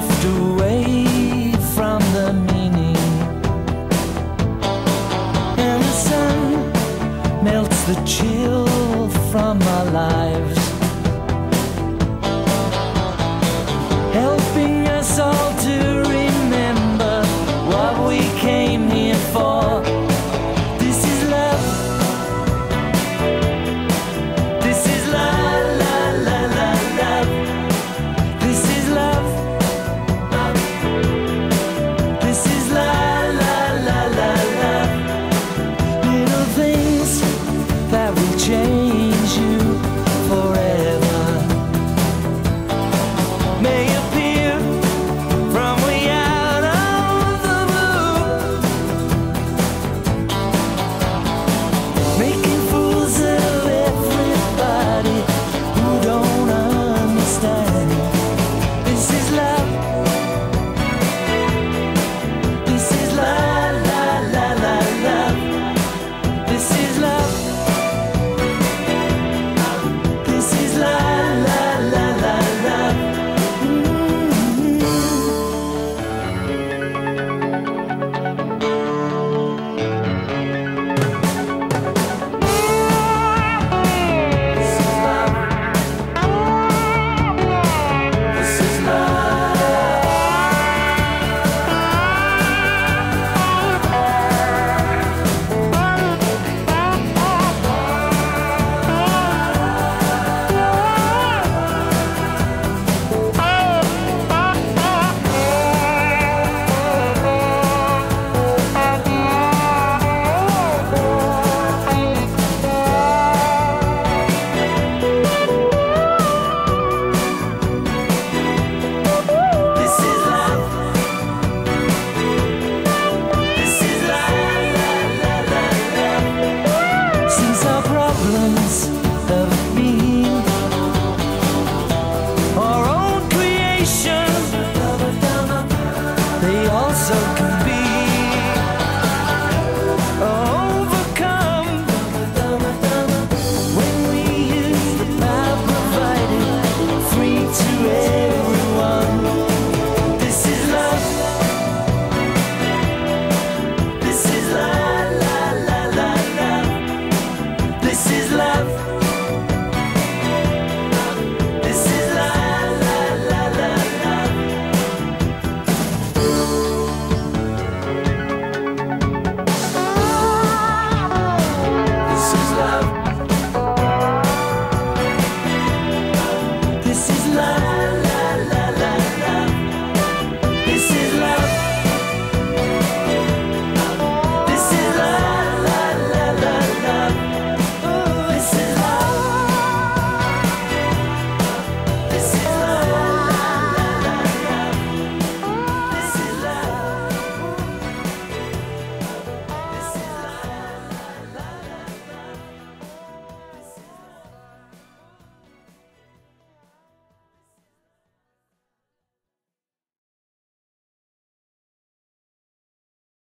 drift away from the meaning. And the sun melts the chill from our lives. They also good.